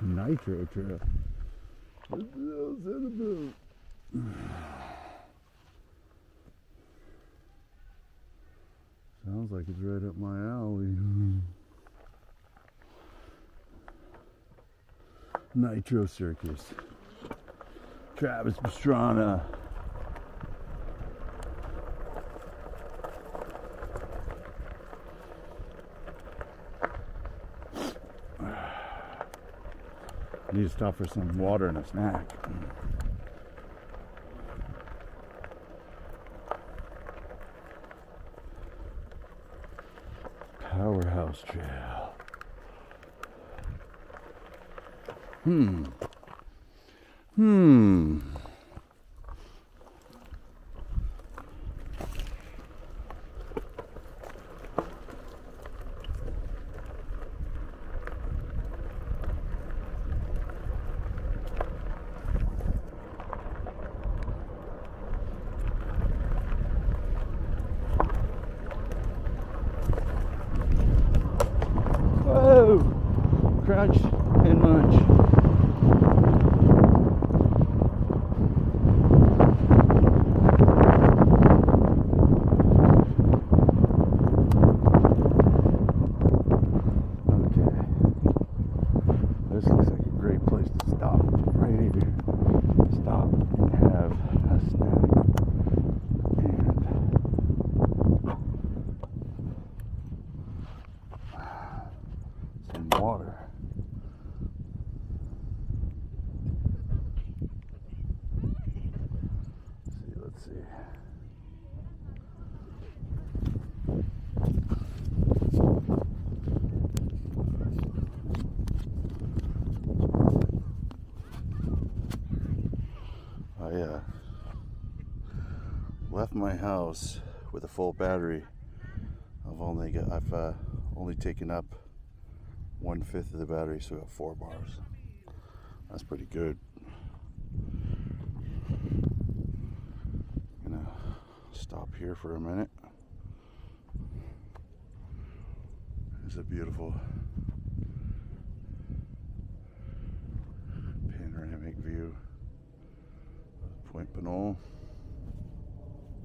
Nitro Trail. Sounds like it's right up my alley. Nitro Circus. Travis Pastrana. Need to stop for some water and a snack. Powerhouse Trail. Hmm. Hmm. Crouch and munch. Okay. This looks like a great place to stop. Right here. Stop and have a snack. Water. I uh, left my house with a full battery. I've only got I've uh, only taken up one fifth of the battery, so I got four bars. That's pretty good. Stop here for a minute. It's a beautiful panoramic view of Point Pinole.